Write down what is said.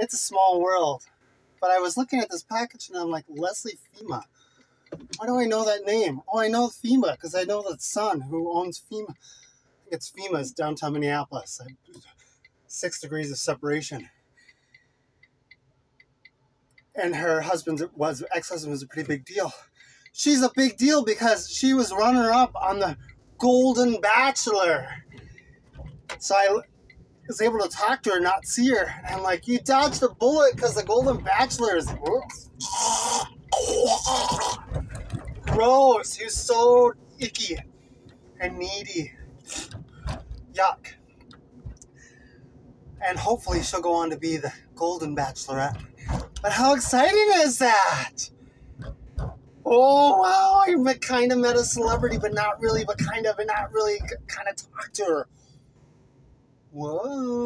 it's a small world. But I was looking at this package and I'm like, Leslie Fhima. Why do I know that name? Oh, I know Fhima because I know the son who owns Fhima. I think it's Fhima's downtown Minneapolis. Six degrees of separation. And her husband was ex-husband was a pretty big deal. She's a big deal because she was runner up on the Golden Bachelor. So I was able to talk to her, not see her. And I'm like, you dodged a bullet because the Golden Bachelor is gross. He's so icky and needy. Yuck. And hopefully she'll go on to be the Golden Bachelorette. But how exciting is that? Oh wow, I kind of met a celebrity, but not really, but kind of, and not really kind of talked to her. Whoa.